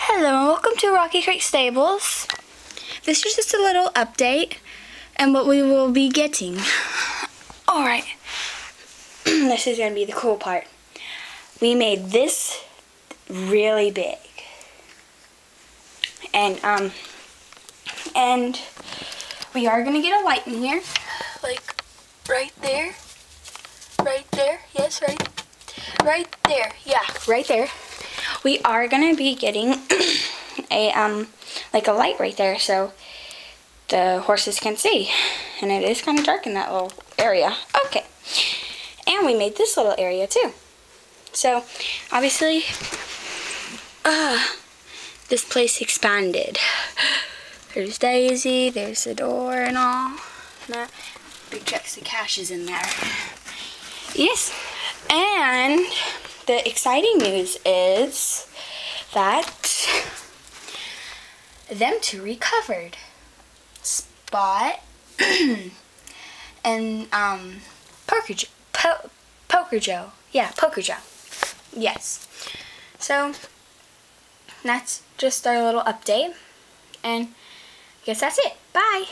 Hello and welcome to Rocky Creek Stables. This is just a little update and what we will be getting. Alright, this is going to be the cool part. We made this really big. And, um, and we are going to get a light in here. Like, right there. Right there. Yes, right. Right there. Yeah, right there we are going to be getting a um like a light right there so the horses can see. And it is kind of dark in that little area. Okay. And we made this little area too. So obviously uh this place expanded. There's Daisy there's the door and all that. Big checks of cash is in there. Yes. And the exciting news is that them two recovered. Spot and um, Poker Joe. Po Poker Joe. Yeah, Poker Joe. Yes. So that's just our little update. And I guess that's it. Bye.